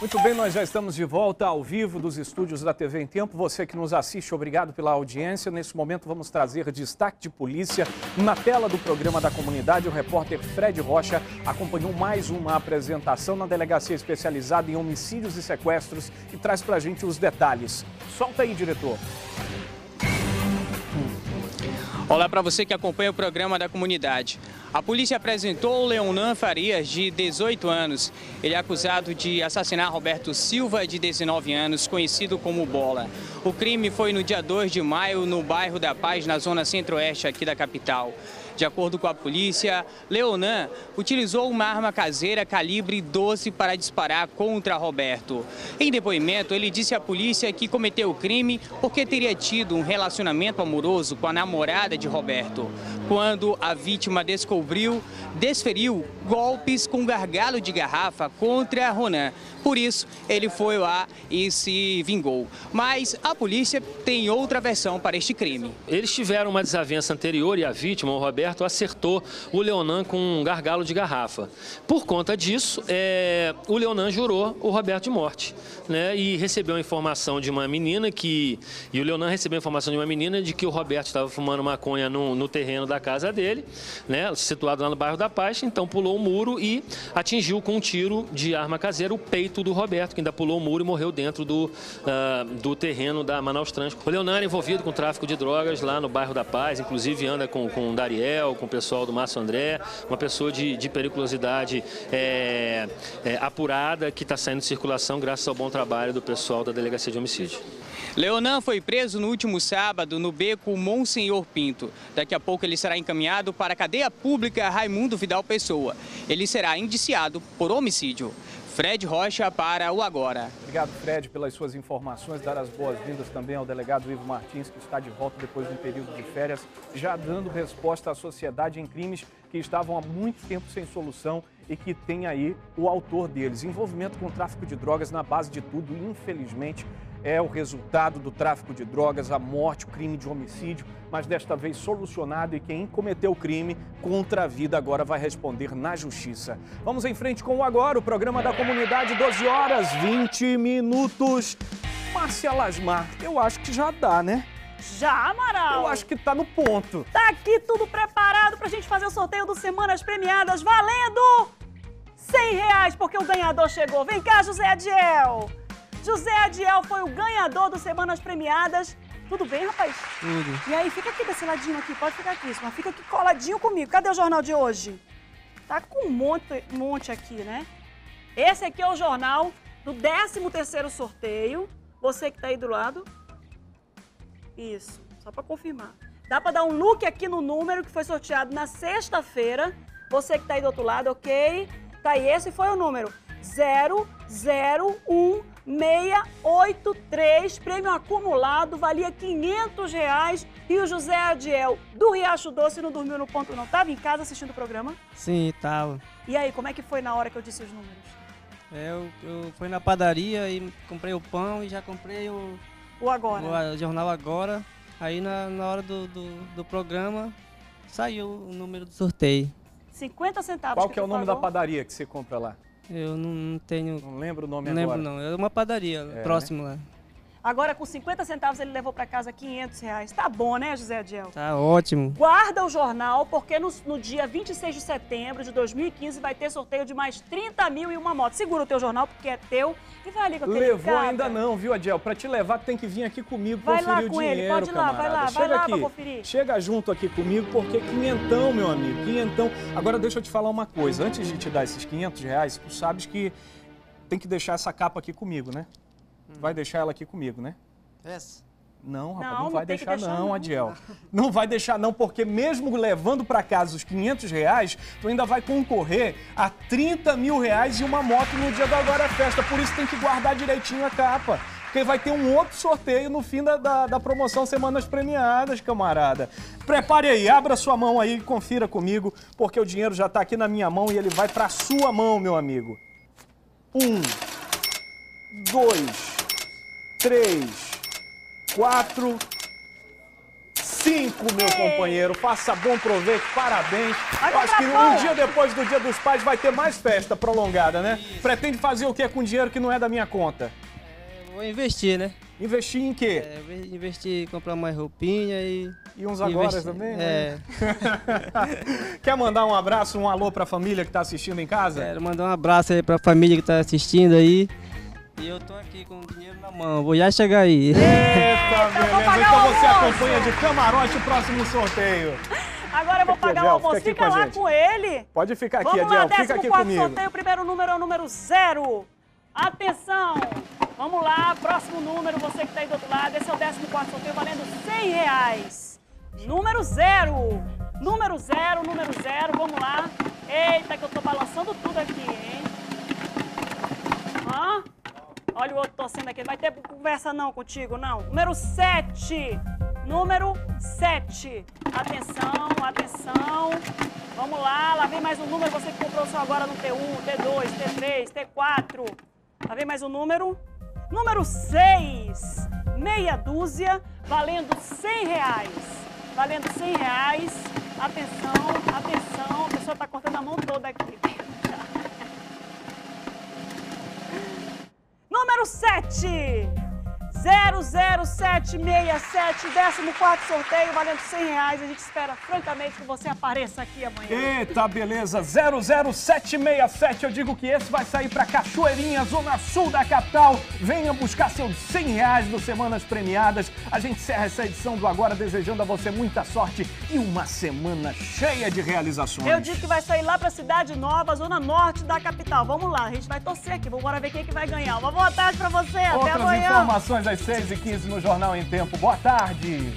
Muito bem, nós já estamos de volta ao vivo dos estúdios da TV em Tempo. Você que nos assiste, obrigado pela audiência. Nesse momento vamos trazer destaque de polícia. Na tela do programa da comunidade, o repórter Fred Rocha acompanhou mais uma apresentação na delegacia especializada em homicídios e sequestros e traz pra gente os detalhes. Solta aí, diretor. Olá para você que acompanha o programa da comunidade. A polícia apresentou Leonan Farias, de 18 anos. Ele é acusado de assassinar Roberto Silva, de 19 anos, conhecido como Bola. O crime foi no dia 2 de maio, no bairro da Paz, na zona centro-oeste aqui da capital. De acordo com a polícia, Leonan utilizou uma arma caseira calibre 12 para disparar contra Roberto. Em depoimento, ele disse à polícia que cometeu o crime porque teria tido um relacionamento amoroso com a namorada de Roberto. Quando a vítima descobriu, desferiu golpes com gargalo de garrafa contra Ronan. Por isso, ele foi lá e se vingou. Mas a polícia tem outra versão para este crime. Eles tiveram uma desavença anterior e a vítima, o Roberto, acertou o Leonan com um gargalo de garrafa. Por conta disso, é, o Leonan jurou o Roberto de morte. Né, e recebeu a informação de uma menina que. E o Leonan recebeu a informação de uma menina de que o Roberto estava fumando maconha no, no terreno da casa dele, né, situado lá no bairro da Paz. Então pulou o muro e atingiu com um tiro de arma caseira o peito do Roberto, que ainda pulou o muro e morreu dentro do, uh, do terreno da Manaus Trânsito. O Leonan era envolvido com tráfico de drogas lá no bairro da Paz, inclusive anda com, com o Dariel, com o pessoal do Márcio André, uma pessoa de, de periculosidade é, é, apurada que está saindo de circulação graças ao bom trabalho do pessoal da Delegacia de Homicídio. Leonan foi preso no último sábado no beco Monsenhor Pinto. Daqui a pouco ele será encaminhado para a cadeia pública Raimundo Vidal Pessoa. Ele será indiciado por homicídio. Fred Rocha para o Agora. Obrigado, Fred, pelas suas informações. Dar as boas-vindas também ao delegado Ivo Martins, que está de volta depois de um período de férias, já dando resposta à sociedade em crimes que estavam há muito tempo sem solução e que tem aí o autor deles. Envolvimento com tráfico de drogas na base de tudo, infelizmente, é o resultado do tráfico de drogas, a morte, o crime de homicídio, mas desta vez solucionado e quem cometeu o crime contra a vida agora vai responder na justiça. Vamos em frente com o Agora, o programa da comunidade, 12 horas 20 minutos. Márcia Lasmar, eu acho que já dá, né? Já, Amaral? Eu acho que tá no ponto. Tá aqui tudo preparado pra gente fazer o sorteio do Semanas Premiadas, valendo 100 reais, porque o ganhador chegou. Vem cá, José Adiel. José Adiel foi o ganhador do Semanas Premiadas. Tudo bem, rapaz? Tudo. E aí, fica aqui desse ladinho aqui, pode ficar aqui, mas fica aqui coladinho comigo. Cadê o jornal de hoje? Tá com um monte, monte aqui, né? Esse aqui é o jornal do 13º sorteio. Você que tá aí do lado. Isso, só para confirmar. Dá para dar um look aqui no número que foi sorteado na sexta-feira. Você que tá aí do outro lado, ok? Tá aí, esse foi o número. 001683, prêmio acumulado, valia 500 reais. E o José Adiel, do Riacho Doce, não dormiu no ponto não. Tava em casa assistindo o programa? Sim, tava. E aí, como é que foi na hora que eu disse os números? É, eu, eu fui na padaria e comprei o pão e já comprei o, O agora? o, a- jornal agora. Aí na, na hora do, do, do programa saiu o número do sorteio. 50 centavos. Qual que é tu o nome da pagou. padaria que você compra lá? Eu não, não tenho. Não lembro o nome Não lembro agora. não. É uma padaria né? próximo lá. Agora, com 50 centavos, ele levou para casa 500 reais. Tá bom, né, José Adiel? Tá ótimo. Guarda o jornal, porque no, no dia 26 de setembro de 2015 vai ter sorteio de mais 30 mil e uma moto. Segura o teu jornal, porque é teu. E vai ali com aquele Levou cabra. ainda não, viu, Adiel? Pra te levar, tu tem que vir aqui comigo Vai conferir lá o com ele, dinheiro, pode ir lá, vai camarada. lá, vai Chega lá aqui, pra conferir. Chega junto aqui comigo, porque quinhentão, meu amigo, quinhentão. Agora deixa eu te falar uma coisa. Antes de te dar esses 500 reais, tu sabes que tem que deixar essa capa aqui comigo, né? Tu vai deixar ela aqui comigo, né? Essa? Não, rapaz, Não, não, vai deixar, deixar, não, não. Adiel. Não vai deixar não, porque mesmo levando pra casa os 500 reais, tu ainda vai concorrer a 30 mil reais e uma moto no dia do Agora é Festa. Por isso tem que guardar direitinho a capa. Porque vai ter um outro sorteio no fim da, da, da promoção Semanas Premiadas, camarada. Prepare aí, abra sua mão aí e confira comigo, porque o dinheiro já tá aqui na minha mão e ele vai pra sua mão, meu amigo. Um, dois, três, quatro, Cinco, meu companheiro. Faça bom proveito, parabéns. Eu acho que um dia depois do Dia dos Pais vai ter mais festa prolongada, né? Pretende fazer o que com dinheiro que não é da minha conta? Eu Vou investir, né? Investir em quê? É, investir, comprar mais roupinha e. E uns agora investir- também, né? É. Quer mandar um abraço, um alô pra família que tá assistindo em casa? Quero mandar um abraço aí pra família que tá assistindo aí. E eu tô aqui com o dinheiro na mão, vou já chegar aí. Eita, eu vou beleza. pagar Então o você acompanha de camarote o próximo sorteio. Agora eu vou pagar o almoço. fica Fica, com lá gente. com ele. Pode ficar aqui, Vamos lá, Adiel. Fica aqui 14 comigo. sorteio. O primeiro número é o número zero. Atenção! Vamos lá, próximo número, você que está aí do outro lado. Esse é o 14 sorteio valendo 100 reais. Número zero. Número zero, número zero. Vamos lá. Eita, que eu tô balançando tudo aqui, hein? Hã? Olha o outro torcendo aqui. Não vai ter conversa não contigo, não. Número 7. Número 7. Atenção, atenção. Vamos lá, lá vem mais um número. Você que comprou seu agora no T1, T2, T3, T4. Lá vem mais um número. Número 6. Meia dúzia, valendo 100 reais. Valendo 100 reais. Atenção, atenção. A pessoa tá cortando a mão toda aqui. Número 7. 00767, 14 sorteio, valendo 100 reais. A gente espera, francamente, que você apareça aqui amanhã. Eita, beleza. 00767. Eu digo que esse vai sair pra Cachoeirinha, zona sul da capital. Venha buscar seus 100 reais do Semanas Premiadas. A gente encerra essa edição do Agora desejando a você muita sorte e uma semana cheia de realizações. Eu digo que vai sair lá pra Cidade Nova, zona norte da capital. Vamos lá, a gente vai torcer aqui. Vamos embora ver quem que vai ganhar. Uma boa tarde pra você, até Outras amanhã. informações às 6h15 no Jornal em Tempo. Boa tarde.